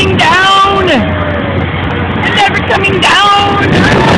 coming down! I'm never coming down!